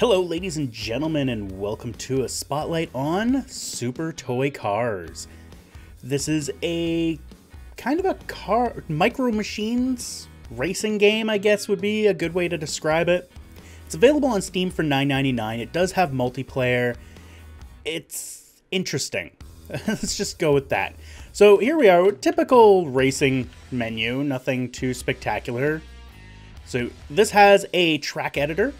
Hello, ladies and gentlemen, and welcome to a spotlight on Super Toy Cars. This is a kind of a car micro machines racing game, I guess would be a good way to describe it. It's available on Steam for $9.99. It does have multiplayer. It's interesting. Let's just go with that. So here we are, typical racing menu, nothing too spectacular. So this has a track editor.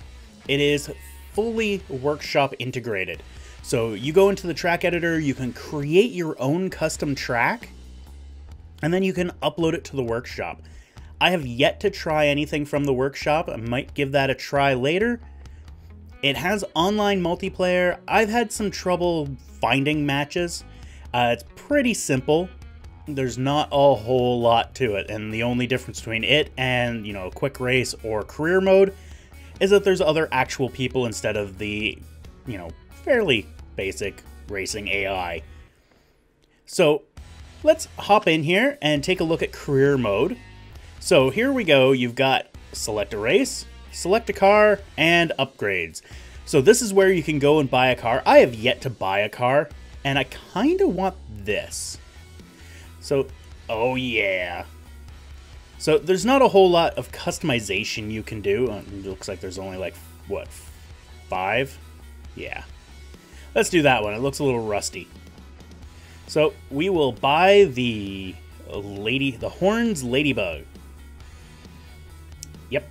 It is fully workshop integrated. So you go into the track editor, you can create your own custom track, and then you can upload it to the workshop. I have yet to try anything from the workshop. I might give that a try later. It has online multiplayer. I've had some trouble finding matches. Uh, it's pretty simple. There's not a whole lot to it, and the only difference between it and, you know, quick race or career mode is that there's other actual people instead of the, you know, fairly basic racing AI. So let's hop in here and take a look at career mode. So here we go. You've got select a race, select a car, and upgrades. So this is where you can go and buy a car. I have yet to buy a car, and I kind of want this. So, oh yeah. So there's not a whole lot of customization you can do. Uh, it looks like there's only like, what, five? Yeah. Let's do that one. It looks a little rusty. So we will buy the lady, the Horns Ladybug. Yep,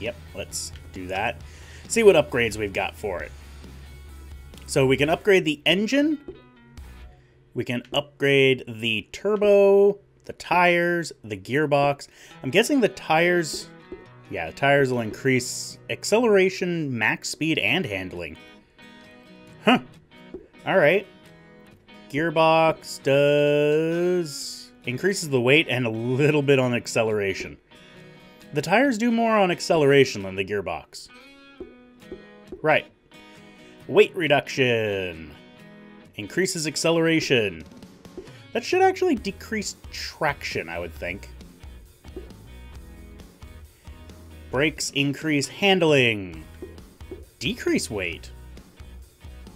yep, let's do that. See what upgrades we've got for it. So we can upgrade the engine. We can upgrade the turbo, the tires, the gearbox. I'm guessing the tires, yeah, the tires will increase acceleration, max speed, and handling. Huh. All right. Gearbox does increases the weight and a little bit on acceleration. The tires do more on acceleration than the gearbox. Right. Weight reduction. Increases acceleration. That should actually decrease traction, I would think. Brakes increase handling. Decrease weight.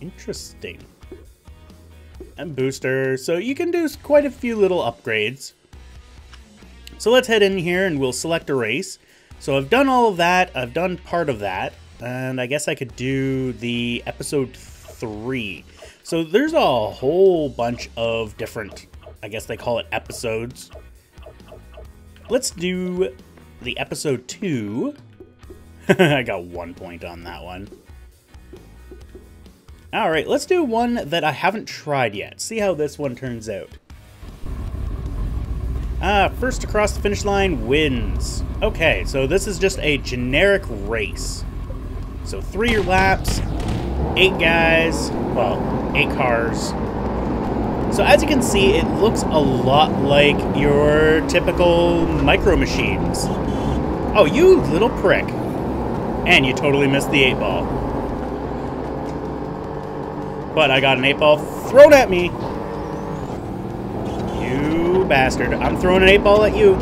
Interesting. And booster, so you can do quite a few little upgrades. So let's head in here and we'll select a race. So I've done all of that, I've done part of that, and I guess I could do the episode 3. So there's a whole bunch of different, I guess they call it episodes. Let's do the episode 2. I got one point on that one. Alright, let's do one that I haven't tried yet. See how this one turns out. Ah, first across the finish line wins. Okay, so this is just a generic race. So three laps, eight guys, well, eight cars. So as you can see, it looks a lot like your typical micro machines. Oh, you little prick. And you totally missed the eight ball. But I got an eight ball thrown at me. You bastard. I'm throwing an eight ball at you.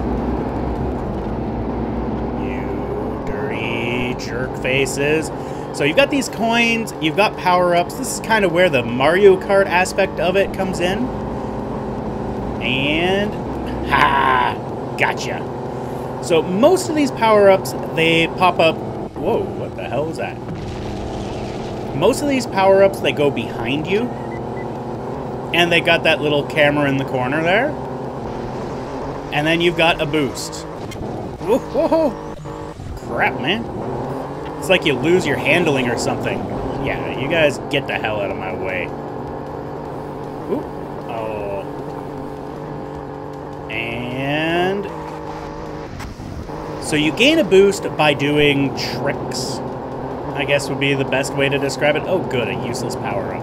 You dirty jerk faces. So you've got these coins, you've got power-ups. This is kind of where the Mario Kart aspect of it comes in. And... Ha! Gotcha. So most of these power-ups, they pop up... Whoa, what the hell is that? Most of these power-ups, they go behind you. And they got that little camera in the corner there. And then you've got a boost. Whoa, whoa. Crap, man. It's like you lose your handling or something. Yeah, you guys get the hell out of my way. Oop. Oh. And... So you gain a boost by doing tricks. I guess would be the best way to describe it. Oh good, a useless power-up.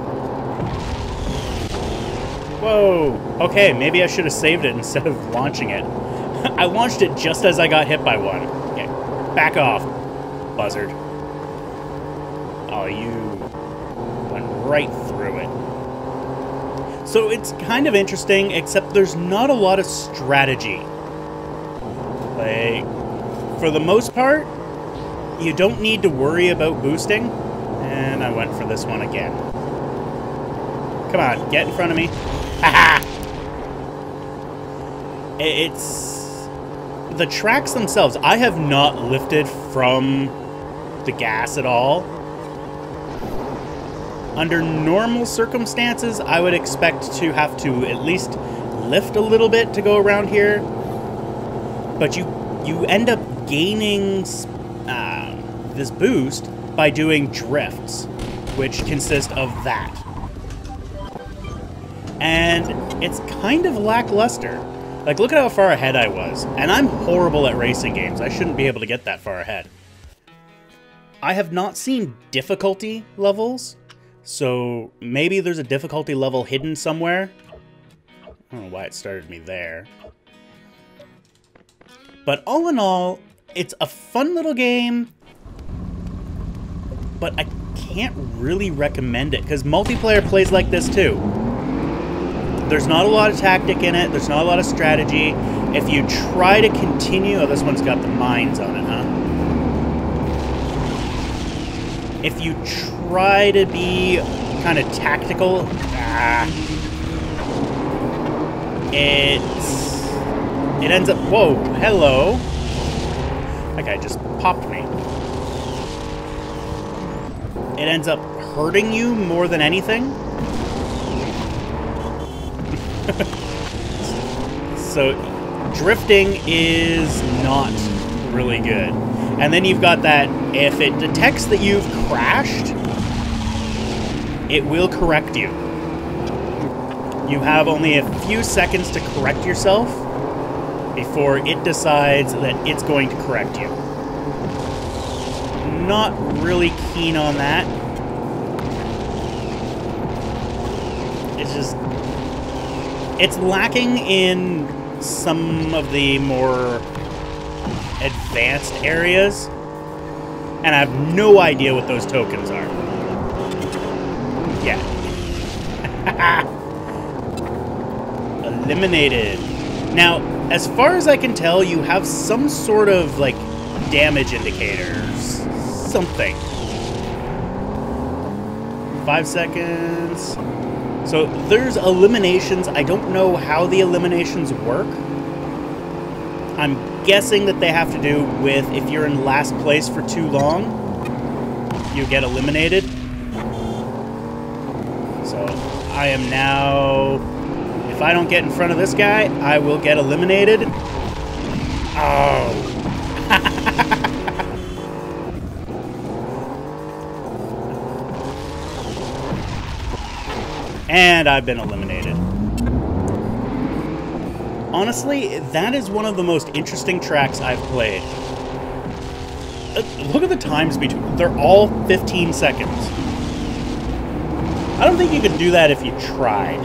Whoa! Okay, maybe I should have saved it instead of launching it. I launched it just as I got hit by one. Okay, back off, buzzard. Oh, you went right through it. So it's kind of interesting, except there's not a lot of strategy. Like, for the most part, you don't need to worry about boosting. And I went for this one again. Come on, get in front of me. Ha It's... The tracks themselves, I have not lifted from the gas at all. Under normal circumstances, I would expect to have to at least lift a little bit to go around here. But you you end up gaining uh, this boost by doing drifts, which consist of that. And it's kind of lackluster. Like, look at how far ahead I was. And I'm horrible at racing games. I shouldn't be able to get that far ahead. I have not seen difficulty levels, so maybe there's a difficulty level hidden somewhere. I don't know why it started me there. But all in all, it's a fun little game, but I can't really recommend it because multiplayer plays like this too. There's not a lot of tactic in it, there's not a lot of strategy. If you try to continue, oh, this one's got the mines on it, huh? If you try to be kind of tactical, ah, it's it ends up... Whoa, hello. That guy just popped me. It ends up hurting you more than anything. so, drifting is not really good. And then you've got that, if it detects that you've crashed, it will correct you. You have only a few seconds to correct yourself, before it decides that it's going to correct you. Not really keen on that. It's just... It's lacking in some of the more advanced areas. And I have no idea what those tokens are. Yeah. Eliminated. Now, as far as I can tell, you have some sort of, like, damage indicators. Something. Five seconds. So there's eliminations. I don't know how the eliminations work. I'm guessing that they have to do with if you're in last place for too long, you get eliminated. I am now if I don't get in front of this guy, I will get eliminated. Oh. and I've been eliminated. Honestly, that is one of the most interesting tracks I've played. Uh, look at the times between... They're all 15 seconds. I don't think you could do that if you tried.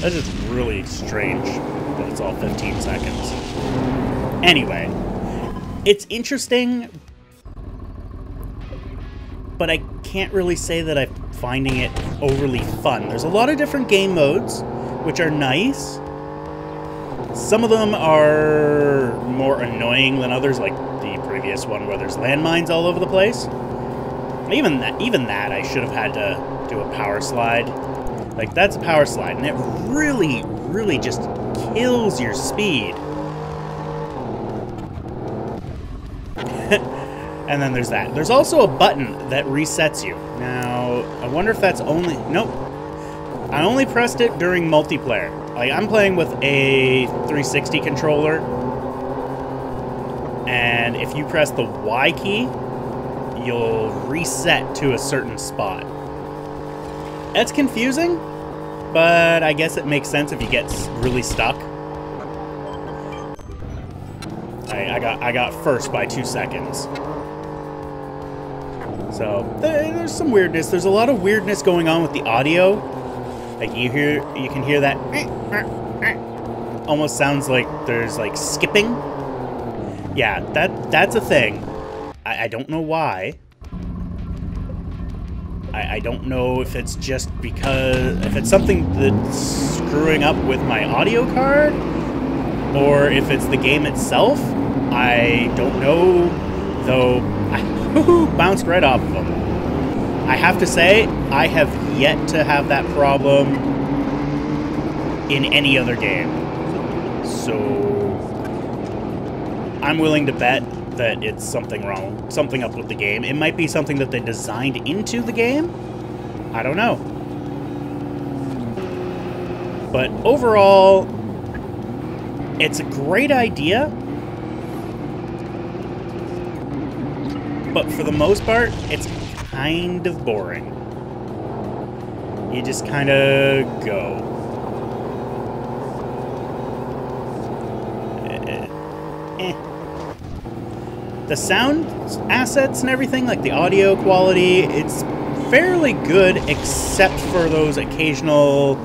That's just really strange that it's all 15 seconds. Anyway, it's interesting, but I can't really say that I'm finding it overly fun. There's a lot of different game modes, which are nice. Some of them are more annoying than others, like the previous one where there's landmines all over the place. Even that, even that, I should have had to do a power slide. Like, that's a power slide, and it really, really just kills your speed. and then there's that. There's also a button that resets you. Now, I wonder if that's only... Nope. I only pressed it during multiplayer. Like, I'm playing with a 360 controller. And if you press the Y key, you'll reset to a certain spot. That's confusing, but I guess it makes sense if you get really stuck. I, I got I got first by two seconds. So there's some weirdness. There's a lot of weirdness going on with the audio. Like you hear, you can hear that. Almost sounds like there's like skipping. Yeah, that that's a thing. I, I don't know why. I, I don't know if it's just because, if it's something that's screwing up with my audio card, or if it's the game itself. I don't know, though I bounced right off of them. I have to say, I have yet to have that problem in any other game. So I'm willing to bet that it's something wrong, something up with the game. It might be something that they designed into the game. I don't know. But overall, it's a great idea. But for the most part, it's kind of boring. You just kind of go. The sound assets and everything, like the audio quality, it's fairly good except for those occasional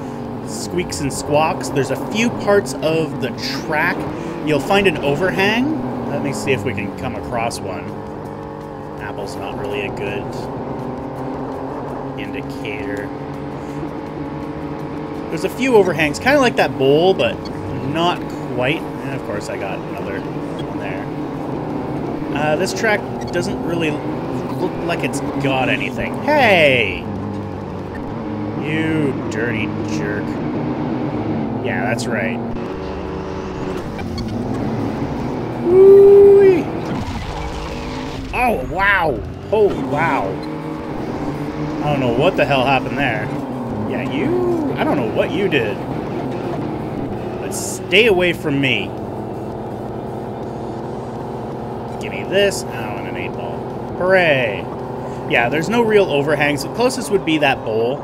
squeaks and squawks. There's a few parts of the track. You'll find an overhang. Let me see if we can come across one. Apple's not really a good indicator. There's a few overhangs, kind of like that bowl, but not quite. And of course I got another. Uh, this track doesn't really look like it's got anything. Hey! You dirty jerk. Yeah, that's right. Woo! Oh, wow! Oh, wow. I don't know what the hell happened there. Yeah, you... I don't know what you did. But stay away from me. Give me this. Oh, and an 8 ball. Hooray! Yeah, there's no real overhangs. The closest would be that bowl.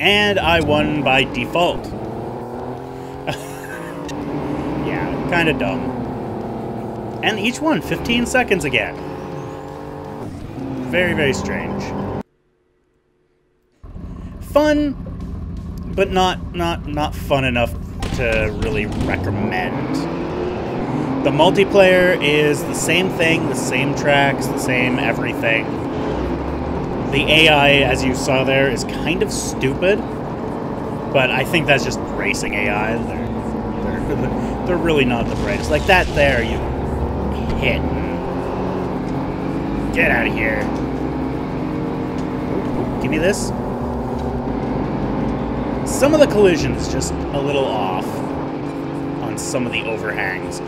And I won by default. yeah, kind of dumb. And each one, 15 seconds again. Very, very strange. Fun, but not not not fun enough to really recommend. The multiplayer is the same thing, the same tracks, the same everything. The AI, as you saw there, is kind of stupid, but I think that's just racing AI. They're, they're, they're really not the brightest. Like that there, you hit. Get out of here. Give me this. Some of the collisions just a little off on some of the overhangs.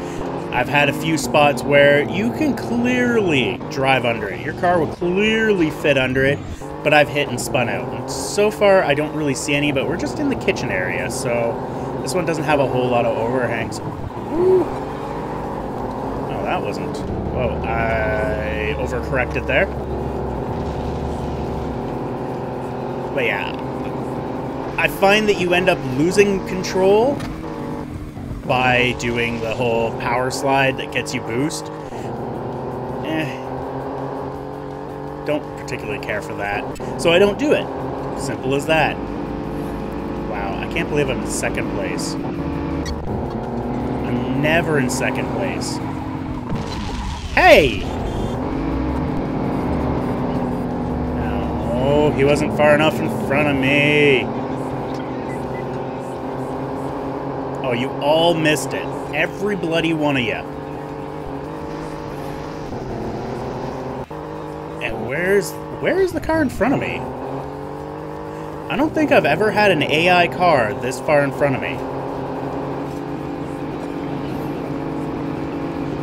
I've had a few spots where you can clearly drive under it. Your car will clearly fit under it, but I've hit and spun out. And so far, I don't really see any, but we're just in the kitchen area, so this one doesn't have a whole lot of overhangs. Ooh. Oh, that wasn't... Whoa, I overcorrected there. But yeah, I find that you end up losing control by doing the whole power slide that gets you boost. Eh. Don't particularly care for that. So I don't do it. Simple as that. Wow, I can't believe I'm in second place. I'm never in second place. Hey! No, he wasn't far enough in front of me. Oh, you all missed it. Every bloody one of you. And where's where's the car in front of me? I don't think I've ever had an AI car this far in front of me.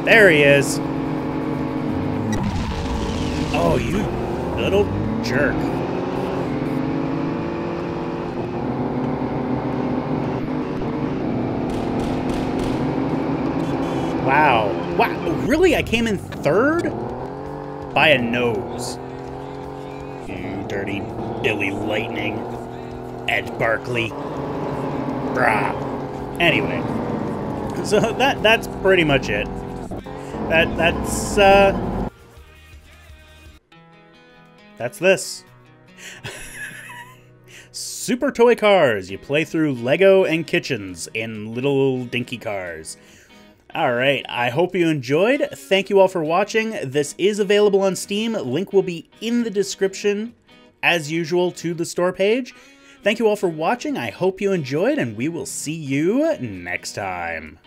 There he is. Oh, you little jerk. Wow. Wow. Really? I came in third? By a nose. You dirty Billy Lightning. Ed Barkley. Brah. Anyway. So that that's pretty much it. That that's uh That's this. Super Toy Cars. You play through Lego and kitchens in little dinky cars. All right, I hope you enjoyed. Thank you all for watching. This is available on Steam. Link will be in the description, as usual, to the store page. Thank you all for watching. I hope you enjoyed, and we will see you next time.